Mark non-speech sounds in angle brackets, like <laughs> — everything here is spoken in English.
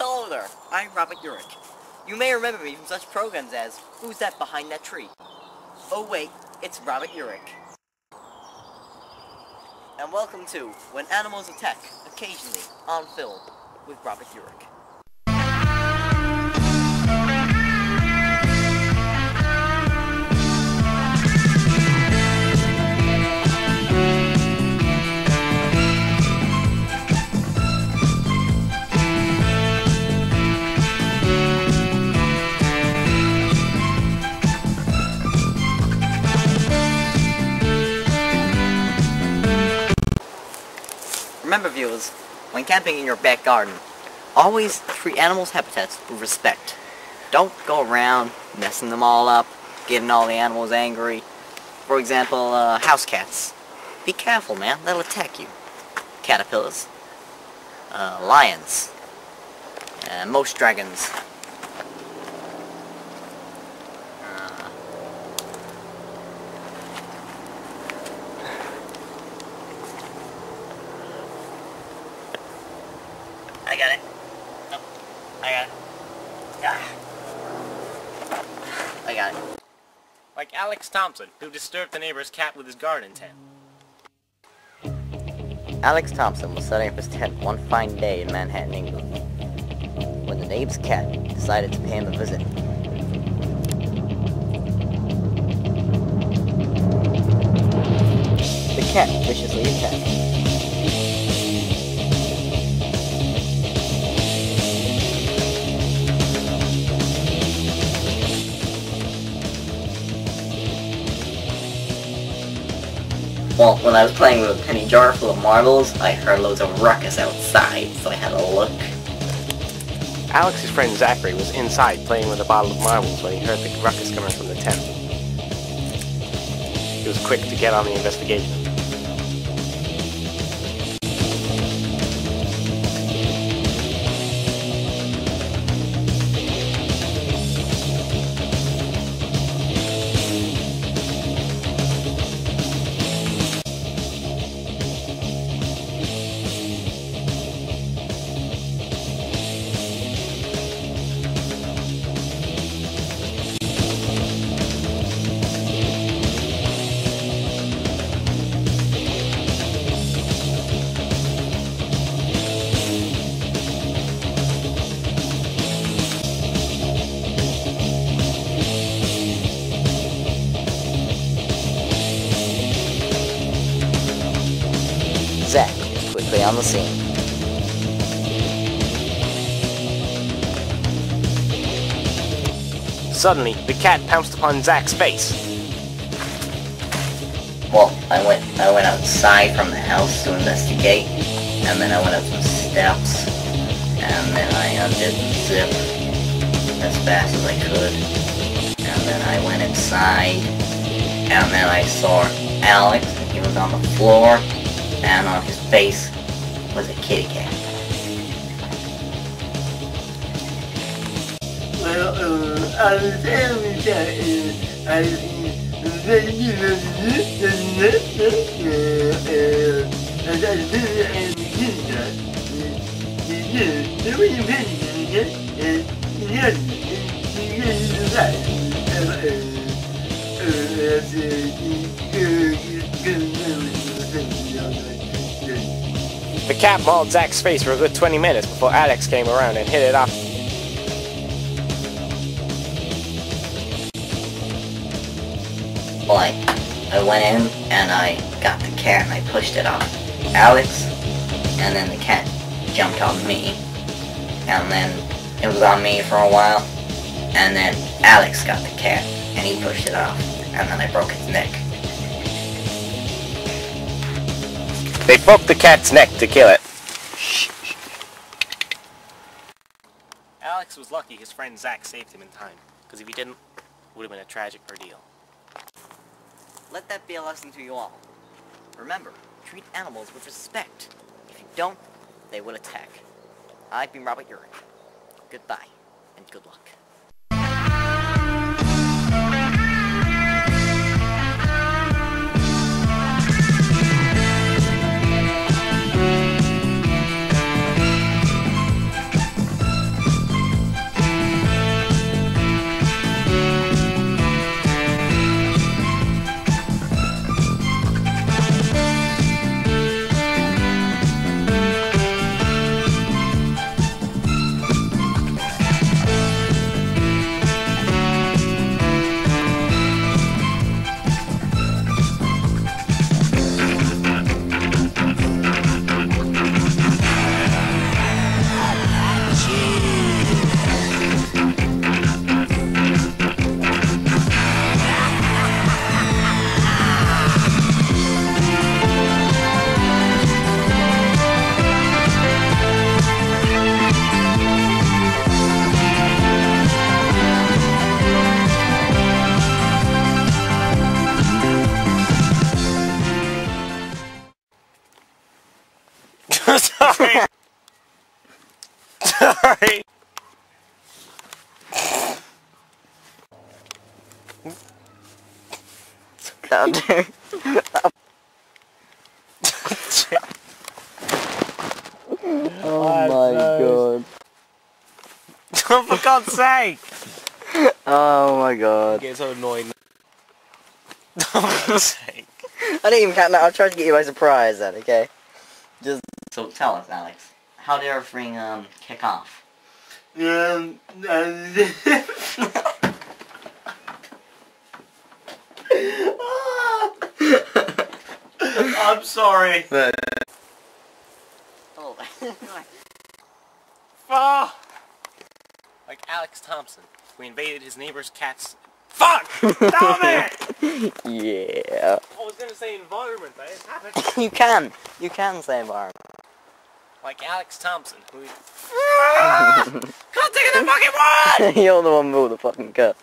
Hello there, I'm Robert Urich. You may remember me from such programs as Who's That Behind That Tree? Oh wait, it's Robert Urich. And welcome to When Animals Attack, occasionally on film, with Robert Urich. Remember viewers, when camping in your back garden, always treat animals' habitats with respect. Don't go around messing them all up, getting all the animals angry. For example, uh, house cats. Be careful, man. They'll attack you. Caterpillars. Uh, lions. Uh, most dragons. Got it. Nope. I got it. Ah. I got it. Like Alex Thompson, who disturbed the neighbor's cat with his garden tent. Alex Thompson was setting up his tent one fine day in Manhattan, England, when the neighbor's cat decided to pay him a visit. The cat viciously attacked. Well, when I was playing with a penny jar full of marbles, I heard loads of ruckus outside, so I had a look. Alex's friend Zachary was inside playing with a bottle of marbles when he heard the ruckus coming from the tent. He was quick to get on the investigation. On the scene. Suddenly, the cat pounced upon Zach's face. Well, I went I went outside from the house to investigate, and then I went up some steps, and then I undid the zip as fast as I could, and then I went inside, and then I saw Alex, and he was on the floor, and on his face was a kitty cat. Well, uh, I was having that, uh, I was very nervous, and uh, as I did and did that, uh, there was a penny, and yes, yes, that, uh, uh, as, uh, The cat mauled Zach's face for a good 20 minutes before Alex came around and hit it off. I, I went in and I got the cat and I pushed it off Alex, and then the cat jumped on me, and then it was on me for a while, and then Alex got the cat and he pushed it off, and then I broke his neck. They broke the cat's neck to kill it. Alex was lucky his friend Zach saved him in time, because if he didn't, it would have been a tragic ordeal. Let that be a lesson to you all. Remember, treat animals with respect. If you don't, they will attack. I've been Robert Urich. Goodbye, and good luck. Sorry. Down there. oh my god. oh, for God's sake! Oh my god. get so annoyed. Oh, for God's sake. <laughs> I didn't even count that. I'll try to get you by surprise then, okay? Just so tell us, Alex. How did everything um kick off? Um, and <laughs> I'm sorry. Oh. <laughs> Ah! Like Alex Thompson, we invaded his neighbor's cat's. Fuck! Damn it! <laughs> yeah. I was gonna say environment, but it happened. You can. You can say environment. Like Alex Thompson, who. <laughs> Can't take <laughs> the fucking one! You're the one with all the fucking cut.